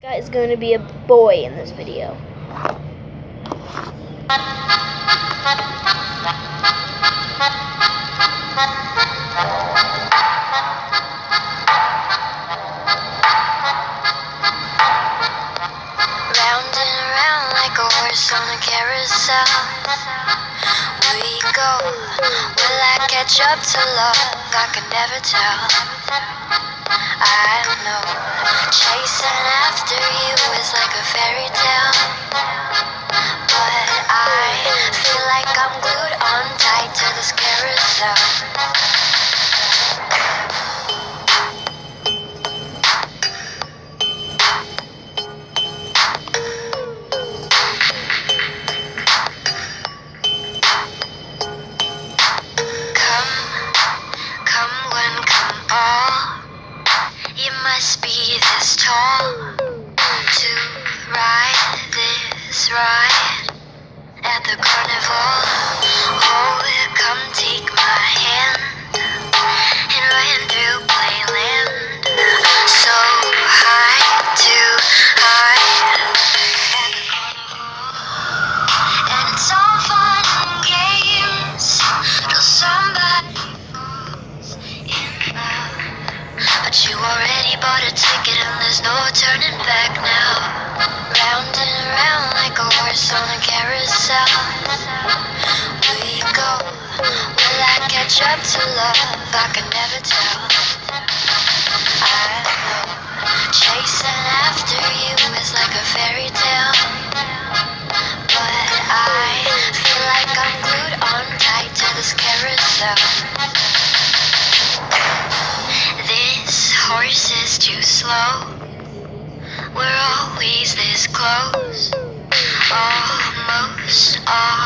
Guy is going to be a boy in this video. Round and around like a horse on a carousel. We go. Will I catch up to love? I can never tell. I know. Chasing after you is ride at the carnival. Oh, come take my hand and run through playland. So high, too high at the carnival. And it's all fun and games till somebody falls in love. But you already bought a ticket and there's no turning back now. Round and like a horse on a carousel. We go. Will I catch up to love? I can never tell. I know.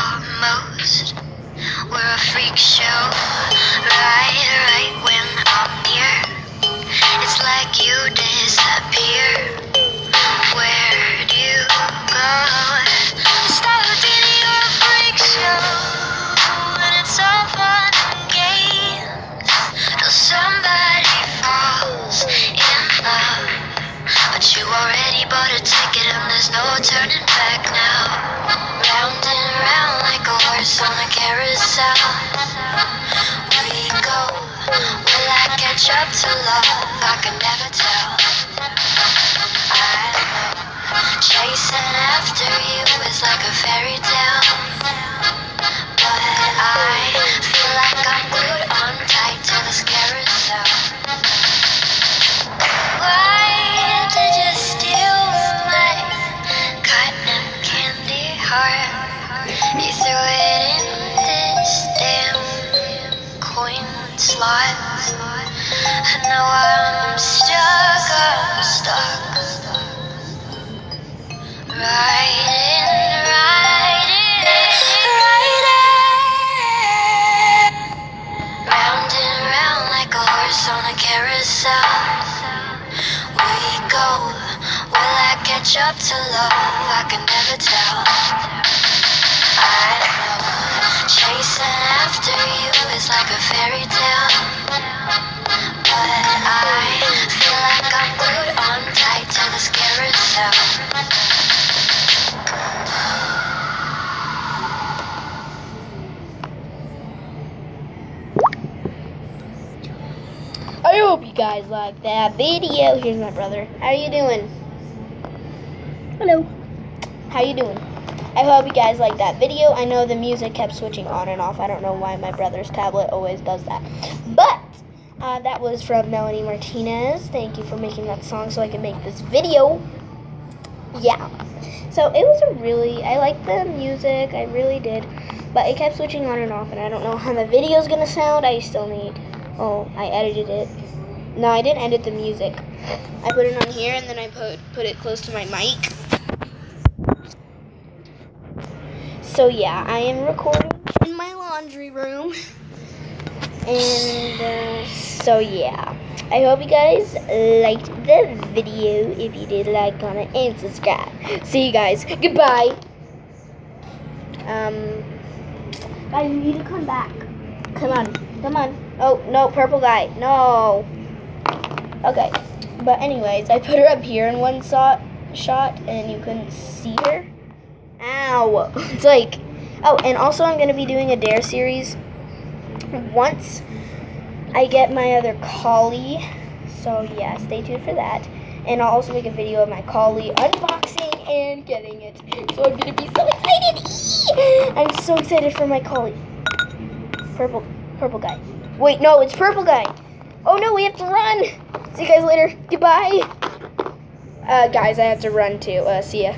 Almost. We're a freak show. Right, right when I'm near. It's like you disappear. Carousel. We go. Will I catch up to love? I can never tell. I know. Chasing after you is like a fairy tale. But I slot. And now I'm stuck, I'm stuck. Riding, riding, riding. Round and round like a horse on a carousel. We go. Will I catch up to love? I can never tell. I know. Chasing after you is like a fairy tale. Hope you guys like that video. Here's my brother. How are you doing? Hello. How you doing? I hope you guys like that video. I know the music kept switching on and off. I don't know why my brother's tablet always does that. But uh, that was from Melanie Martinez. Thank you for making that song so I can make this video. Yeah. So it was a really, I liked the music. I really did. But it kept switching on and off, and I don't know how the video's gonna sound. I still need. Oh, I edited it. No, I didn't edit the music. I put it on here, and then I put put it close to my mic. So yeah, I am recording in my laundry room, and uh, so yeah. I hope you guys liked the video. If you did, like, comment, and subscribe. See you guys. Goodbye. Um, guys, you need to come back. Come on, come on. Oh no, purple guy. No. Okay, but anyways, I put her up here in one spot, shot and you couldn't see her. Ow! It's like, oh, and also I'm gonna be doing a dare series once I get my other collie. So yeah, stay tuned for that. And I'll also make a video of my collie unboxing and getting it. So I'm gonna be so excited! I'm so excited for my collie. Purple, purple guy. Wait, no, it's purple guy. Oh no, we have to run. See you guys later. Goodbye. Uh, guys, I have to run too. Uh, see ya.